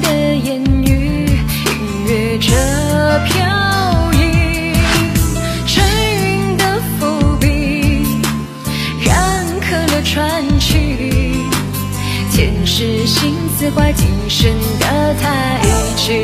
的烟雨，隐约着飘逸。春云的伏笔，染刻了传奇。前世心似化，今生的太极。